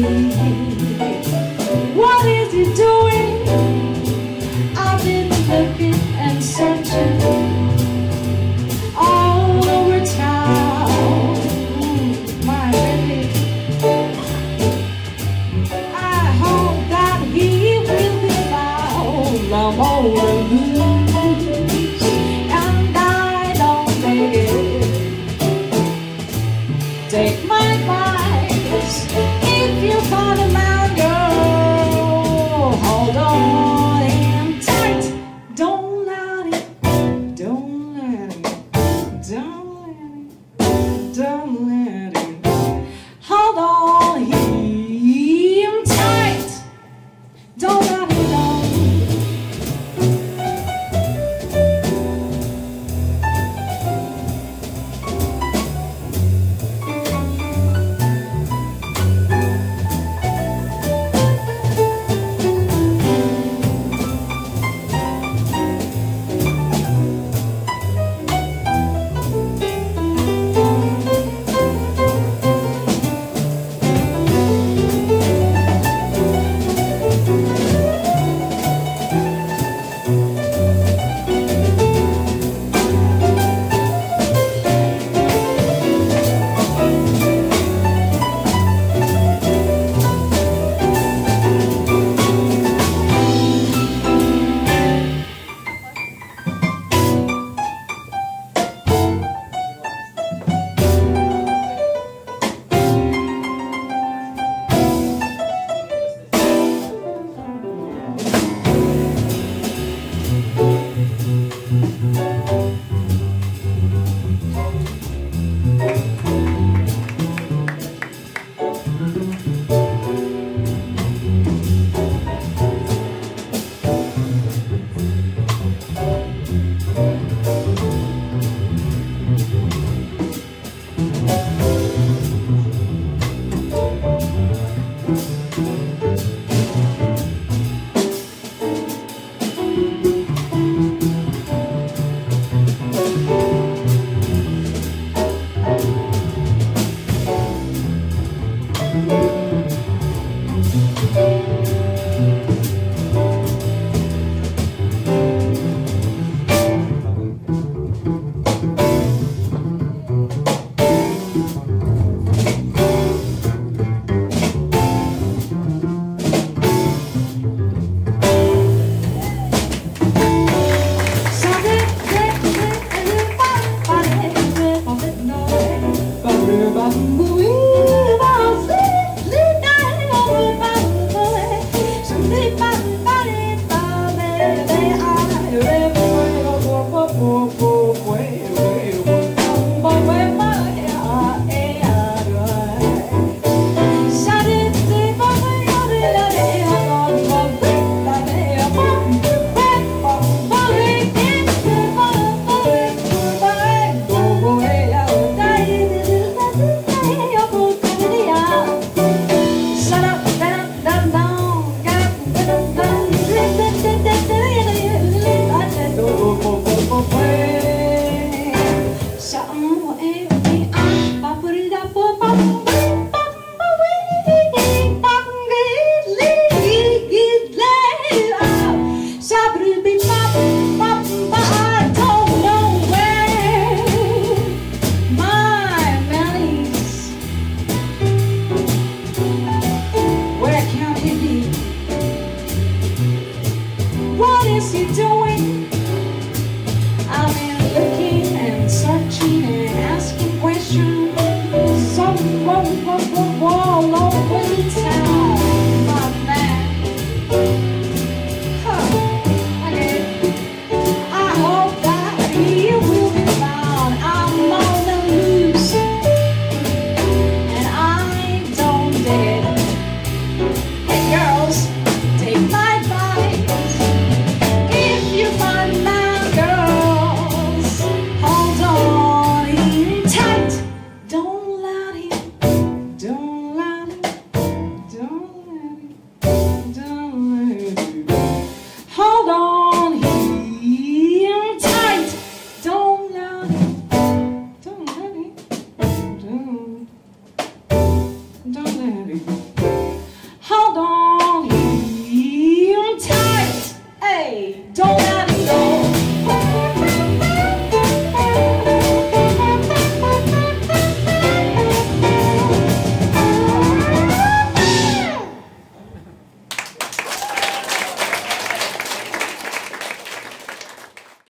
You. ano, né? 我